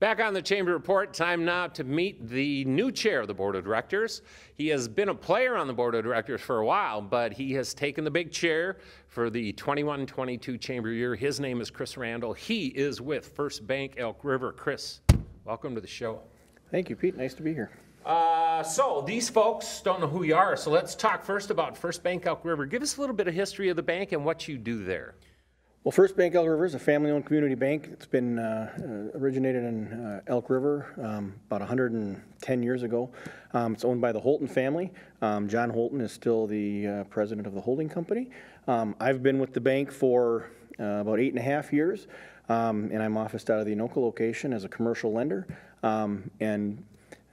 Back on the Chamber Report, time now to meet the new chair of the Board of Directors. He has been a player on the Board of Directors for a while, but he has taken the big chair for the 21 22 Chamber year. His name is Chris Randall. He is with First Bank Elk River. Chris, welcome to the show. Thank you, Pete. Nice to be here. Uh, so, these folks don't know who you are, so let's talk first about First Bank Elk River. Give us a little bit of history of the bank and what you do there. Well, First Bank Elk River is a family-owned community bank. It's been uh, uh, originated in uh, Elk River um, about 110 years ago. Um, it's owned by the Holton family. Um, John Holton is still the uh, president of the holding company. Um, I've been with the bank for uh, about eight and a half years, um, and I'm officed out of the Anoka location as a commercial lender, um, and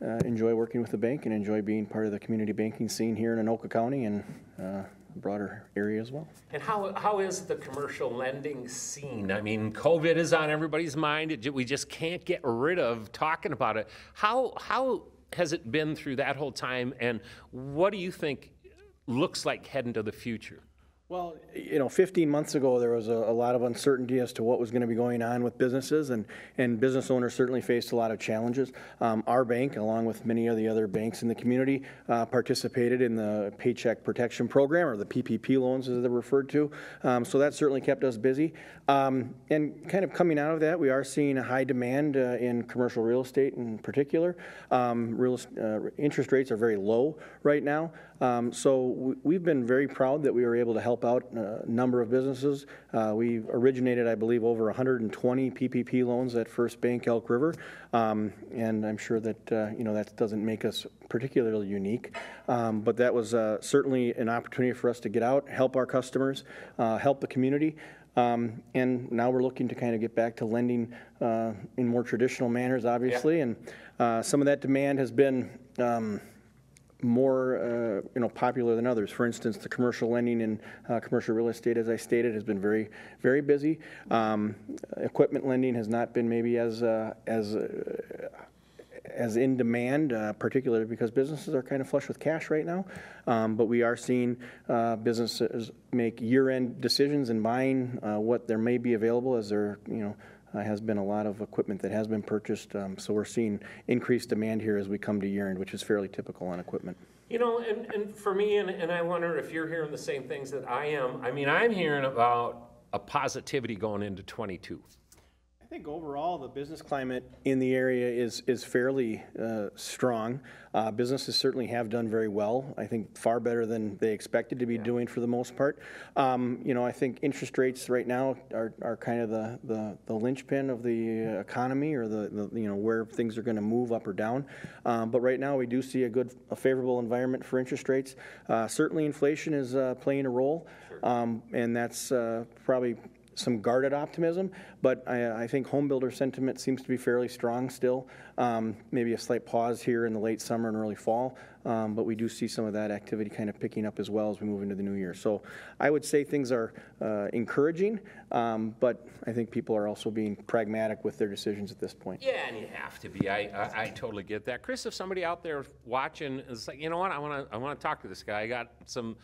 uh, enjoy working with the bank and enjoy being part of the community banking scene here in Anoka County and broader area as well. And how, how is the commercial lending scene? I mean, COVID is on everybody's mind. We just can't get rid of talking about it. How, how has it been through that whole time, and what do you think looks like heading to the future? Well, you know, 15 months ago, there was a, a, lot of uncertainty as to what was going to be going on with businesses, and, and business owners certainly faced a lot of challenges. Um, our bank, along with many of the other banks in the community, uh, participated in the Paycheck Protection Program, or the PPP loans as they're referred to. Um, so that certainly kept us busy. Um, and kind of coming out of that, we are seeing a high demand uh, in commercial real estate in particular. Um, real, uh, interest rates are very low right now. Um, so we've been very proud that we were able to help out a number of businesses. Uh, we originated, I believe, over 120 PPP loans at First Bank Elk River, um, and I'm sure that uh, you know that doesn't make us particularly unique, um, but that was uh, certainly an opportunity for us to get out, help our customers, uh, help the community. Um, and now we're looking to kind of get back to lending uh, in more traditional manners, obviously. Yeah. And uh, some of that demand has been um, more uh, you know popular than others. For instance, the commercial lending and uh, commercial real estate, as I stated, has been very very busy. Um, equipment lending has not been maybe as uh, as uh, as in demand, uh, particularly because businesses are kind of flush with cash right now. Um, but we are seeing uh, businesses make year-end decisions and buying what there may be available as they're you know uh, has been a lot of equipment that has been purchased. Um, so we're seeing increased demand here as we come to year end, which is fairly typical on equipment. You know, and, and for me, and, and I wonder if you're hearing the same things that I am. I mean, I'm hearing about a positivity going into 22. I think overall the business climate in the area is is fairly uh, strong. Uh, businesses certainly have done very well. I think far better than they expected to be yeah. doing for the most part. Um, you know, I think interest rates right now are, are kind of the, the, the linchpin of the economy or the, the you know where things are going to move up or down. Um, but right now we do see a good, a favorable environment for interest rates. Uh, certainly inflation is uh, playing a role, um, and that's uh, probably some guarded optimism, but I, I, think home builder sentiment seems to be fairly strong still. Um, maybe a slight pause here in the late summer and early fall, um, but we do see some of that activity kind of picking up as well as we move into the new year. So I would say things are uh, encouraging, um, but I think people are also being pragmatic with their decisions at this point. Yeah, and you have to be. I, I, I totally get that. Chris, if somebody out there watching is like, you know what, I want to I want to talk to this guy. I got some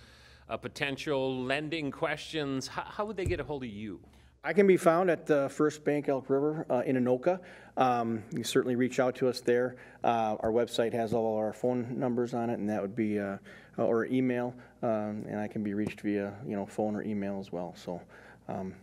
uh, potential lending questions, how, how, would they get a hold of you? I can be found at the First Bank Elk River uh, in Anoka. Um, you certainly reach out to us there. Uh, our website has all our phone numbers on it, and that would be uh, or email, um, and I can be reached via you know phone or email as well. So. Um,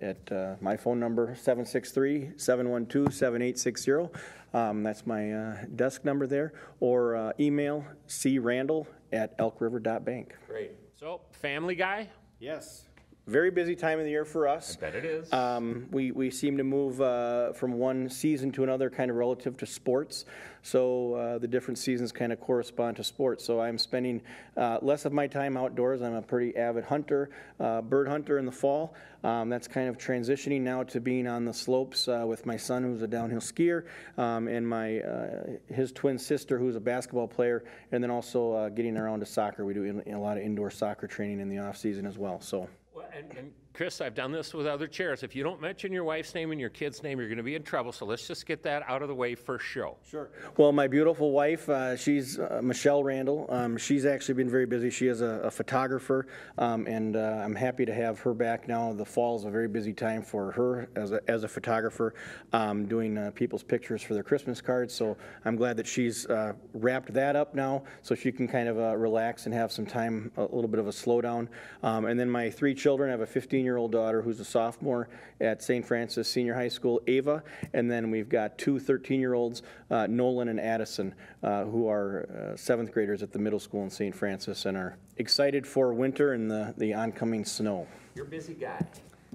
at uh, my phone number 763-712-7860 um, that's my uh, desk number there or uh, email crandall at elkriver.bank great so, Family Guy? Yes. Very busy time of the year for us. I bet it is. Um, we, we seem to move uh, from one season to another kind of relative to sports. So uh, the different seasons kind of correspond to sports. So I'm spending uh, less of my time outdoors. I'm a pretty avid hunter, uh, bird hunter in the fall. Um, that's kind of transitioning now to being on the slopes uh, with my son, who's a downhill skier, um, and my uh, his twin sister, who's a basketball player, and then also getting around to soccer. We do a lot of indoor soccer training in the off season as well. So and, and Chris, I've done this with other chairs. If you don't mention your wife's name and your kid's name, you're going to be in trouble. So let's just get that out of the way first show. Sure. Well, my beautiful wife, uh, she's uh, Michelle Randall. Um, she's actually been very busy. She is a, a photographer, um, and uh, I'm happy to have her back now. The fall is a very busy time for her as a, as a photographer, um, doing uh, people's pictures for their Christmas cards. So I'm glad that she's uh, wrapped that up now, so she can kind of uh, relax and have some time, a little bit of a slowdown. Um, and then my three children I have a 15 year old daughter who's a sophomore at St. Francis Senior High School, Ava, and then we've got two 13 year olds, uh, Nolan and Addison, uh, who are uh, seventh graders at the middle school in St. Francis and are excited for winter and the, the oncoming snow. You're a busy guy.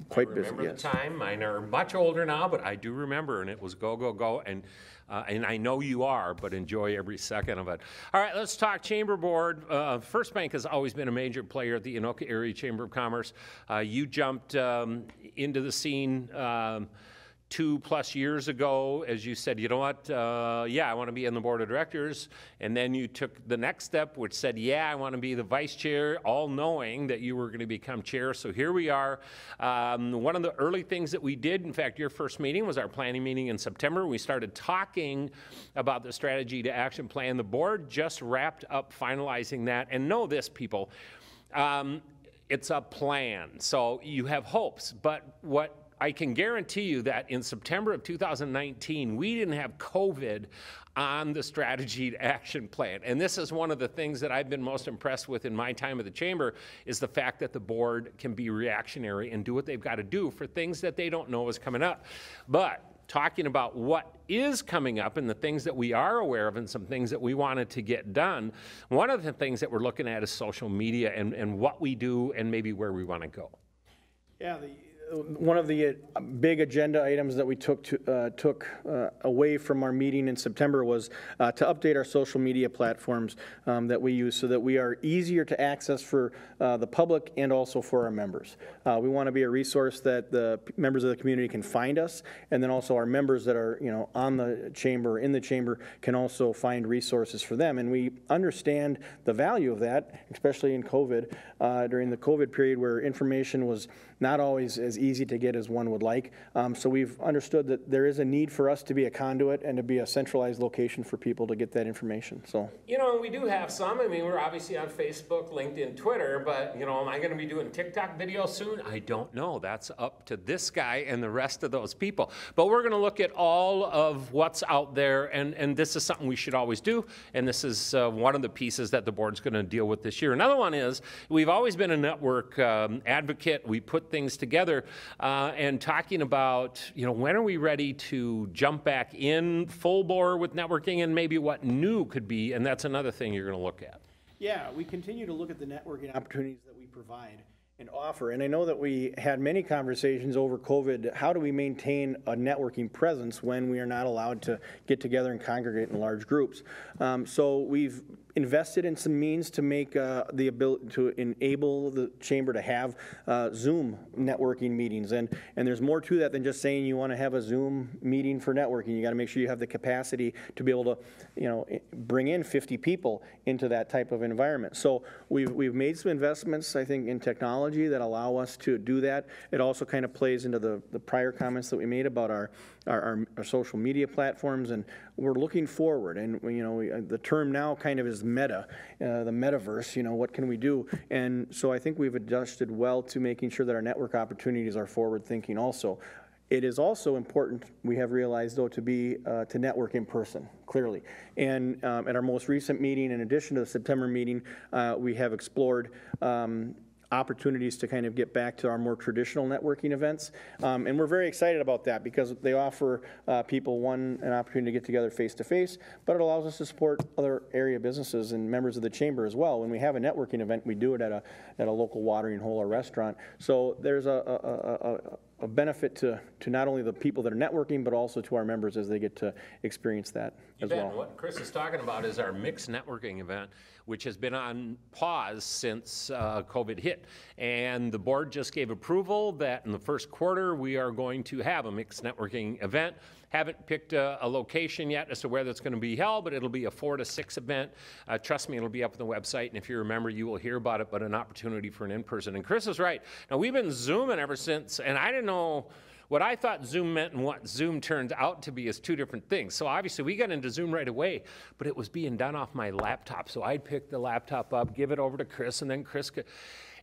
Quite I busy, remember yes. the time. Mine are much older now, but I do remember, and it was go, go, go. And, uh, and I know you are, but enjoy every second of it. All right, let's talk Chamber Board. Uh, First Bank has always been a major player at the Anoka Area Chamber of Commerce. Uh, you jumped um, into the scene. Um, two plus years ago as you said, you know what, uh, yeah, I want to be in the board of directors. And then you took the next step, which said, yeah, I want to be the vice chair, all knowing that you were going to become chair. So here we are. Um, one of the early things that we did, in fact, your first meeting was our planning meeting in September. We started talking about the strategy to action plan. The board just wrapped up finalizing that. And know this, people. Um, it's a plan. So you have hopes, but what I can guarantee you that in September of 2019, we didn't have COVID on the strategy action plan. And this is one of the things that I've been most impressed with in my time at the chamber is the fact that the board can be reactionary and do what they've got to do for things that they don't know is coming up. But talking about what is coming up and the things that we are aware of and some things that we wanted to get done, one of the things that we're looking at is social media and, and what we do and maybe where we want to go. Yeah, the, one of the uh, big agenda items that we took to, uh, took uh, away from our meeting in September was uh, to update our social media platforms um, that we use so that we are easier to access for uh, the public and also for our members. Uh, we want to be a resource that the members of the community can find us, and then also our members that are you know on the chamber in the chamber can also find resources for them. And we understand the value of that, especially in COVID during the COVID period where information was not always as easy to get as one would like. Um, so we've understood that there is a need for us to be a conduit and to be a centralized location for people to get that information. So You know, we do have some. I mean, we're obviously on Facebook, LinkedIn, Twitter, but, you know, am I going to be doing TikTok videos soon? I don't know. That's up to this guy and the rest of those people. But we're going to look at all of what's out there, and, and this is something we should always do, and this is uh, one of the pieces that the board's going to deal with this year. Another one is we've always been a network um, advocate. We put things together uh, and talking about, you know, when are we ready to jump back in full bore with networking and maybe what new could be, and that's another thing you're going to look at. Yeah, we continue to look at the networking opportunities that we provide and offer. And I know that we had many conversations over COVID. How do we maintain a networking presence when we are not allowed to get together and congregate in large groups? Um, so we've invested in some means to make uh, the ability to enable the chamber to have uh, Zoom networking meetings. And, and there's more to that than just saying you want to have a Zoom meeting for networking. You got to make sure you have the capacity to be able to, you know, bring in 50 people into that type of environment. So we've, we've made some investments, I think, in technology that allow us to do that. It also kind of plays into the, the prior comments that we made about our, our, our, our social media platforms, and we're looking forward. And you know, uh, the term now kind of is meta, uh, the metaverse. You know, what can we do? And so I think we've adjusted well to making sure that our network opportunities are forward thinking. Also, it is also important, we have realized though, to be, uh, to network in person, clearly. And um, at our most recent meeting, in addition to the September meeting, uh, we have explored um, opportunities to kind of get back to our more traditional networking events. Um, and we're very excited about that because they offer uh, people, one, an opportunity to get together face to face, but it allows us to support other area businesses and members of the chamber as well. When we have a networking event, we do it at a, at a local watering hole or restaurant. So there's a, a, a, a benefit to, to not only the people that are networking, but also to our members as they get to experience that You as bet. well. What Chris is talking about is our mixed networking event, which has been on pause since uh, COVID hit. And the board just gave approval that in the first quarter, we are going to have a mixed networking event. Haven't picked a, a location yet as to where that's going to be held, but it'll be a four to six event. Uh, trust me, it'll be up on the website, and if you remember, you will hear about it, but an opportunity for an in-person. And Chris is right. Now, we've been Zooming ever since, and I didn't know what I thought Zoom meant and what Zoom turned out to be is two different things. So obviously we got into Zoom right away, but it was being done off my laptop. So I'd pick the laptop up, give it over to Chris, and then Chris could.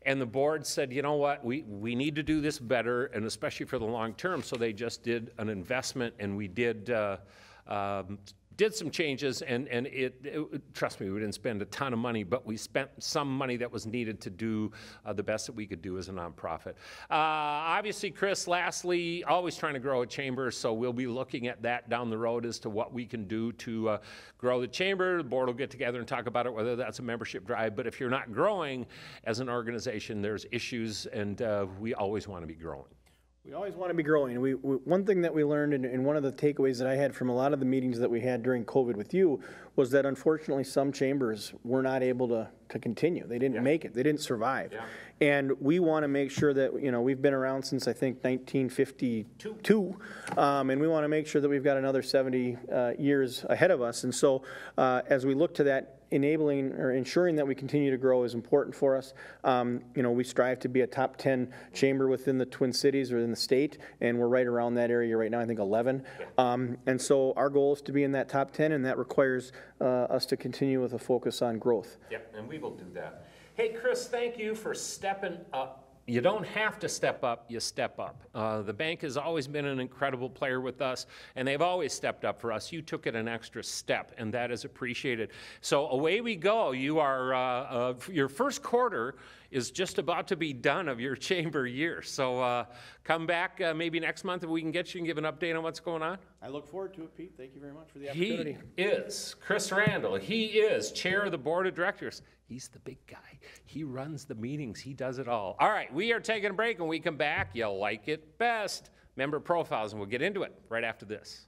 And the board said, you know what, we, we need to do this better, and especially for the long term. So they just did an investment, and we did. Uh, um, did some changes, and, and it, it, trust me, we didn't spend a ton of money, but we spent some money that was needed to do uh, the best that we could do as a nonprofit. Uh, obviously, Chris, lastly, always trying to grow a chamber, so we'll be looking at that down the road as to what we can do to uh, grow the chamber. The board will get together and talk about it, whether that's a membership drive. But if you're not growing as an organization, there's issues, and uh, we always want to be growing. We always want to be growing. We, we one thing that we learned, and, and, one of the takeaways that I had from a lot of the meetings that we had during COVID with you, was that unfortunately some chambers were not able to, to continue. They didn't yeah. make it. They didn't survive. Yeah. And we want to make sure that you know we've been around since I think 1952, um, and we want to make sure that we've got another 70 uh, years ahead of us. And so, uh, as we look to that enabling or ensuring that we continue to grow is important for us. Um, you know, we strive to be a top 10 chamber within the Twin Cities or in the state, and we're right around that area right now, I think 11. Um, and so our goal is to be in that top 10, and that requires uh, us to continue with a focus on growth. Yep, and we will do that. Hey, Chris, thank you for stepping up you don't have to step up, you step up. Uh, the bank has always been an incredible player with us, and they've always stepped up for us. You took it an extra step, and that is appreciated. So away we go. You are, uh, uh, your first quarter is just about to be done of your chamber year. So uh, come back uh, maybe next month if we can get you and give an update on what's going on. I look forward to it, Pete. Thank you very much for the opportunity. He is Chris Randall. He is chair of the board of directors. He's the big guy. He runs the meetings. He does it all. All right, we are taking a break and we come back. You'll like it best. Member profiles, and we'll get into it right after this.